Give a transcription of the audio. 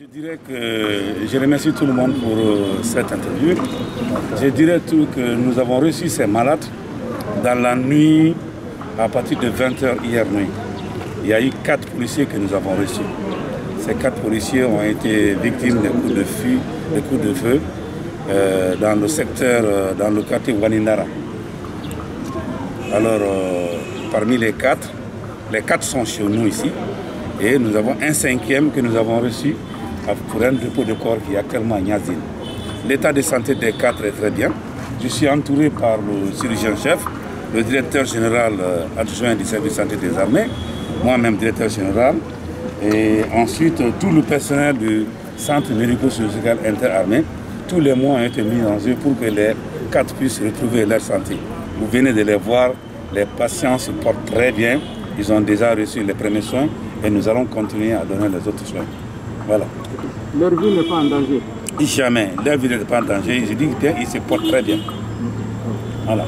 Je dirais que je remercie tout le monde pour euh, cette interview. Je dirais tout que nous avons reçu ces malades dans la nuit à partir de 20h hier nuit. Il y a eu quatre policiers que nous avons reçus. Ces quatre policiers ont été victimes de coups de feu, coups de feu euh, dans le secteur, euh, dans le quartier Waninara. Alors, parmi les quatre, les quatre sont chez nous ici. Et nous avons un cinquième que nous avons reçu pour un dépôt de corps qui est actuellement à Niazine. L'état de santé des quatre est très bien. Je suis entouré par le chirurgien-chef, le directeur général adjoint du service santé des armées, moi-même directeur général, et ensuite tout le personnel du centre médico-social interarmé. Tous les mois ont été mis en jeu pour que les quatre puissent retrouver leur santé. Vous venez de les voir, les patients se portent très bien. Ils ont déjà reçu les premiers soins et nous allons continuer à donner les autres soins. Voilà. Leur vie n'est pas en danger Jamais. Leur vie n'est pas en danger. Je dis qu'ils se portent très bien. Voilà.